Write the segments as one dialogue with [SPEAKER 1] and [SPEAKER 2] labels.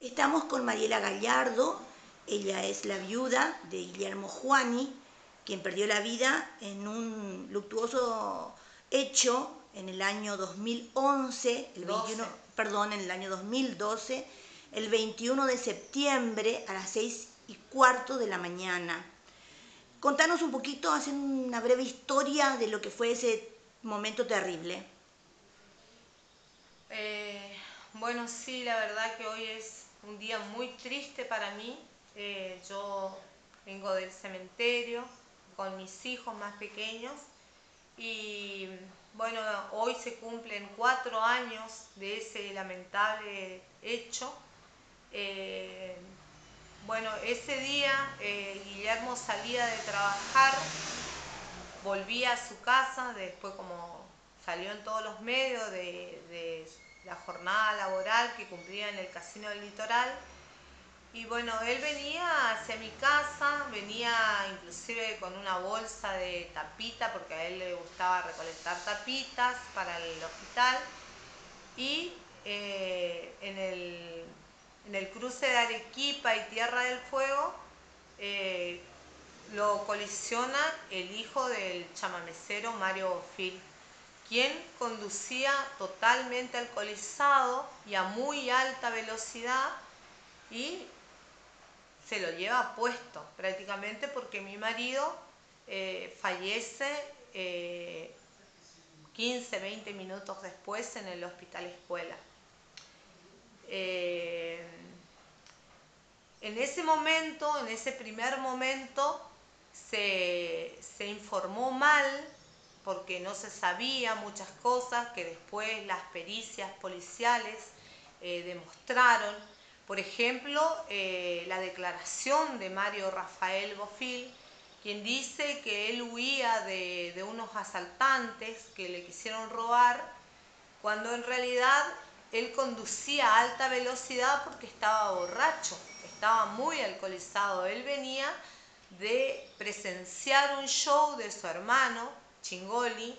[SPEAKER 1] Estamos con Mariela Gallardo, ella es la viuda de Guillermo Juani, quien perdió la vida en un luctuoso hecho en el año 2011, el 21, perdón, en el año 2012, el 21 de septiembre a las 6 y cuarto de la mañana. Contanos un poquito, hacen una breve historia de lo que fue ese momento terrible.
[SPEAKER 2] Eh, bueno, sí, la verdad que hoy es un día muy triste para mí. Eh, yo vengo del cementerio con mis hijos más pequeños y bueno, hoy se cumplen cuatro años de ese lamentable hecho. Eh, bueno, ese día eh, Guillermo salía de trabajar, volvía a su casa, después como salió en todos los medios de, de la jornada laboral que cumplía en el Casino del Litoral. Y bueno, él venía hacia mi casa, venía inclusive con una bolsa de tapita, porque a él le gustaba recolectar tapitas para el hospital. Y eh, en, el, en, el, cruce de Arequipa y Tierra del Fuego, eh, lo colisiona el hijo del chamamecero Mario Phil quien conducía totalmente alcoholizado y a muy alta velocidad y se lo lleva puesto prácticamente porque mi marido eh, fallece 15, eh, 20 minutos después en el hospital escuela. Eh, en ese momento, en ese primer momento, se, se informó mal porque no se sabía muchas cosas que después las pericias policiales eh, demostraron. Por ejemplo, eh, la declaración de Mario Rafael Bofil, quien dice que él huía de, de unos asaltantes que le quisieron robar, cuando en realidad él conducía a alta velocidad porque estaba borracho, estaba muy alcoholizado. Él venía de presenciar un show de su hermano Chingoli,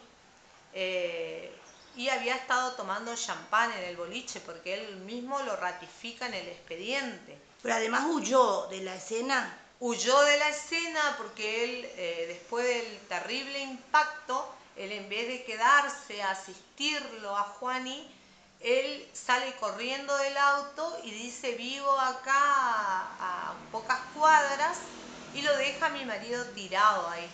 [SPEAKER 2] eh, y había estado tomando champán en el boliche porque él mismo lo ratifica en el expediente.
[SPEAKER 1] Pero además huyó de la escena.
[SPEAKER 2] Huyó de la escena porque él, eh, después del terrible impacto, él en vez de quedarse a asistirlo a Juani, él sale corriendo del auto y dice vivo acá a, a pocas cuadras y lo deja a mi marido tirado ahí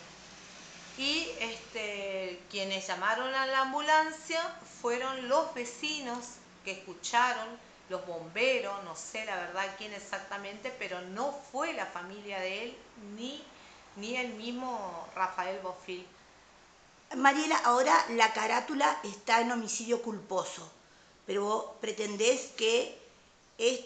[SPEAKER 2] y este, quienes llamaron a la ambulancia fueron los vecinos que escucharon, los bomberos, no sé la verdad quién exactamente, pero no fue la familia de él ni, ni el mismo Rafael Bofil.
[SPEAKER 1] Mariela, ahora la carátula está en homicidio culposo, pero vos pretendés que esta